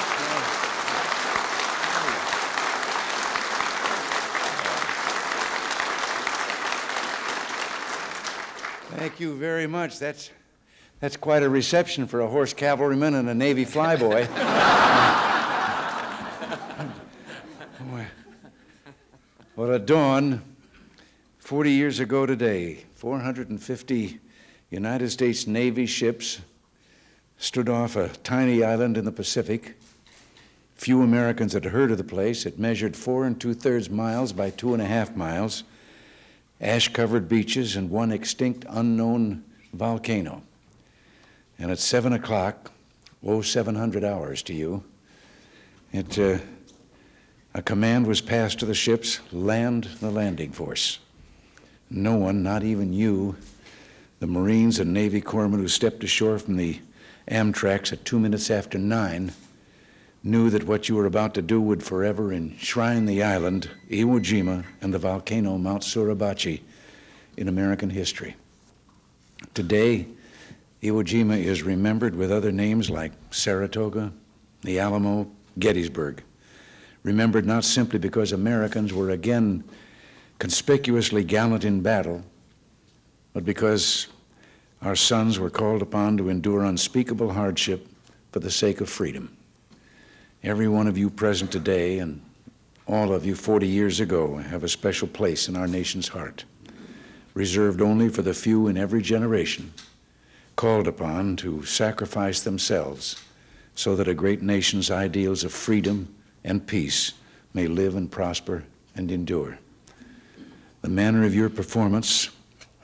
much. Thank you very much. That's, that's quite a reception for a horse cavalryman and a Navy flyboy. What a dawn, 40 years ago today, 450 United States Navy ships stood off a tiny island in the Pacific Few Americans had heard of the place. It measured four and two thirds miles by two and a half miles ash covered beaches, and one extinct unknown volcano. And at 7 o'clock, oh, 700 hours to you, it, uh, a command was passed to the ships land the landing force. No one, not even you, the Marines and Navy corpsmen who stepped ashore from the amtracs at two minutes after nine, knew that what you were about to do would forever enshrine the island, Iwo Jima, and the volcano Mount Suribachi in American history. Today, Iwo Jima is remembered with other names like Saratoga, the Alamo, Gettysburg. Remembered not simply because Americans were again conspicuously gallant in battle, but because our sons were called upon to endure unspeakable hardship for the sake of freedom. Every one of you present today and all of you 40 years ago have a special place in our nation's heart, reserved only for the few in every generation, called upon to sacrifice themselves so that a great nation's ideals of freedom and peace may live and prosper and endure. The manner of your performance,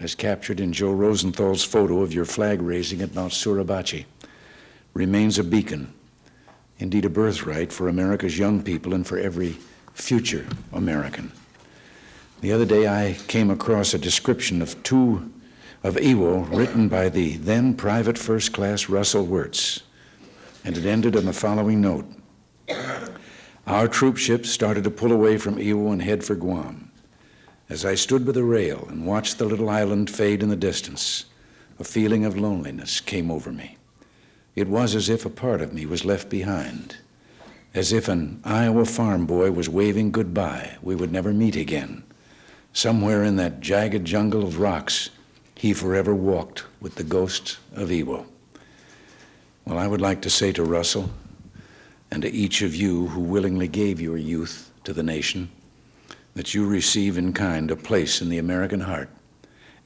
as captured in Joe Rosenthal's photo of your flag raising at Mount Suribachi, remains a beacon indeed a birthright for America's young people and for every future American. The other day I came across a description of two of Iwo written by the then private first class Russell Wirtz, and it ended on the following note. Our troop ships started to pull away from Iwo and head for Guam. As I stood by the rail and watched the little island fade in the distance, a feeling of loneliness came over me. It was as if a part of me was left behind, as if an Iowa farm boy was waving goodbye. We would never meet again. Somewhere in that jagged jungle of rocks, he forever walked with the ghost of Iwo. Well, I would like to say to Russell and to each of you who willingly gave your youth to the nation that you receive in kind a place in the American heart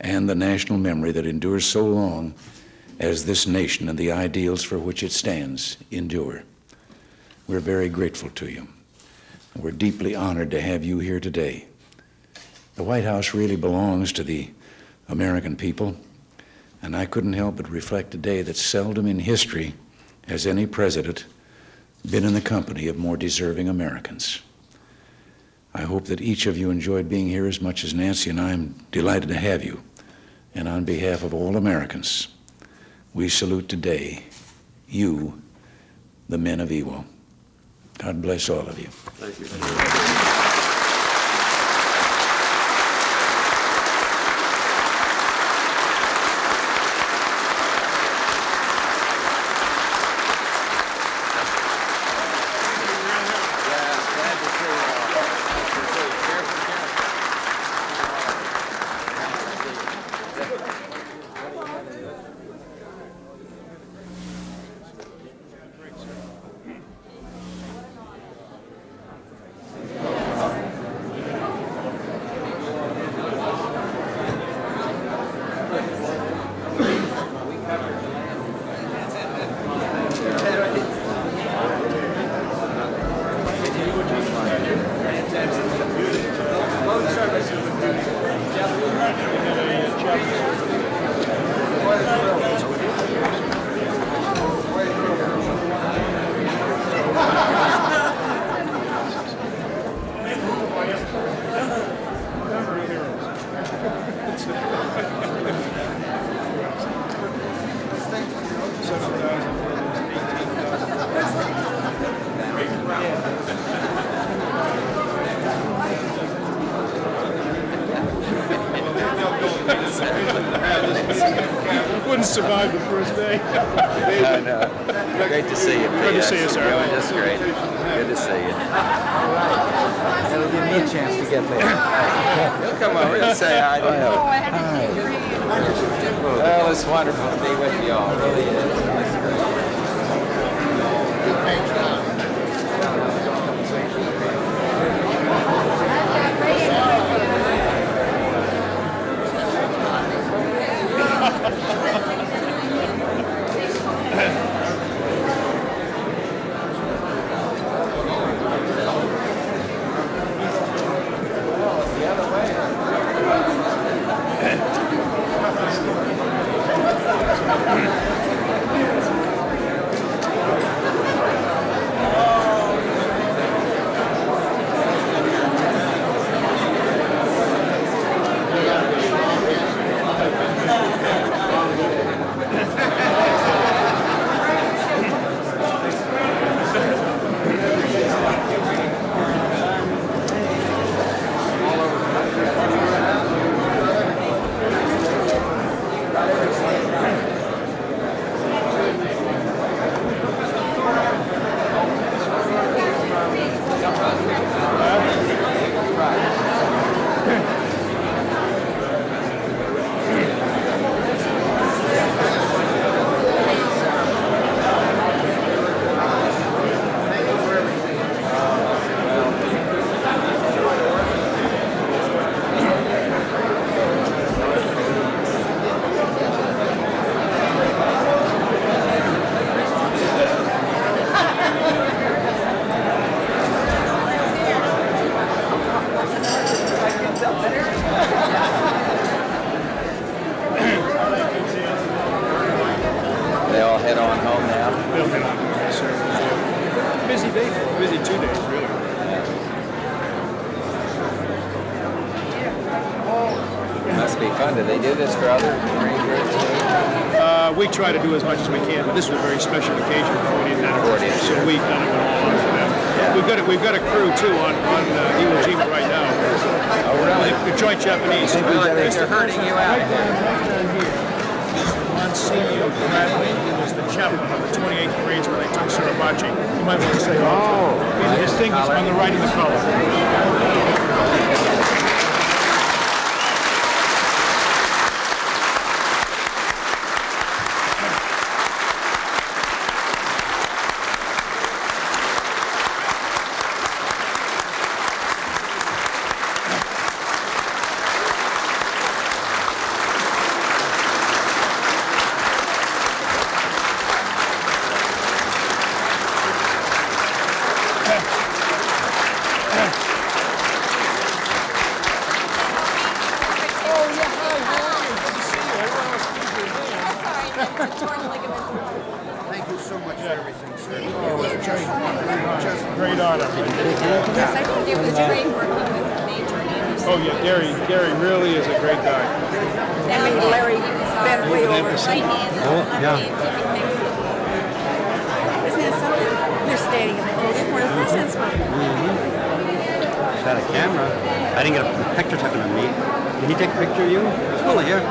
and the national memory that endures so long as this nation and the ideals for which it stands endure. We're very grateful to you. We're deeply honored to have you here today. The White House really belongs to the American people, and I couldn't help but reflect today that seldom in history has any president been in the company of more deserving Americans. I hope that each of you enjoyed being here as much as Nancy and I am delighted to have you. And on behalf of all Americans, we salute today you, the men of Iwo. God bless all of you. Thank you. Wouldn't the first day. I know. Great to see you. Good to see you, sir. You're doing just great. Good to see you. That'll give me a chance to get there. He'll come over and say hi to you. Hi. Well, it's wonderful to be with you all. It really is. Home now. They'll head on, yes, sir. Busy day, busy two days, really. Must be fun. Do they do this for other Marine groups? Uh, we try to do as much as we can, but this was a very special occasion, 40th anniversary, 40th, so we kind of went all on for them. We've got a, we've got a crew too on on uh, Iwo Jima right now. Oh, really? The joint Japanese. They're hurting you out. Monsignor Bradley, he was the chaplain of the 28th Marines when they took Suribachi. You might want to say, oh, oh. he's distinguished on the right of the collar. Thank you so much for everything, sir. Great honor. Yes, I think it was great working with Major Anderson. Oh yeah, Gary. Gary really is a great guy. I mean, Larry Bentley over. Right hand on left hand, keeping things Isn't that something? They're standing in the podium where the president's going. Had a camera. I didn't get a picture taken of me. Did he take a picture of you? It's full of here.